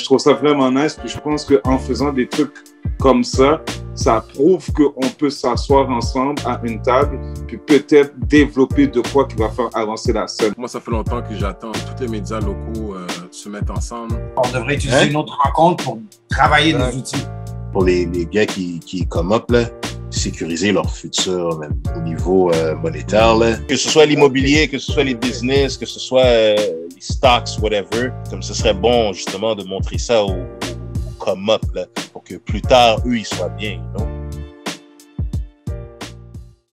Je trouve ça vraiment nice. Puis je pense qu'en faisant des trucs comme ça, ça prouve qu'on peut s'asseoir ensemble à une table, puis peut-être développer de quoi qui va faire avancer la scène. Moi, ça fait longtemps que j'attends tous les médias locaux euh, se mettre ensemble. On devrait utiliser Hein? une autre rencontre pour travailler Ouais. nos outils. Pour les, les gars qui, qui come up, là, sécuriser leur futur même, au niveau euh, monétaire. Là. Que ce soit l'immobilier, que ce soit les business, que ce soit euh, stocks, whatever. Comme ce serait bon justement de montrer ça au, au come up là, pour que plus tard, eux, ils soient bien.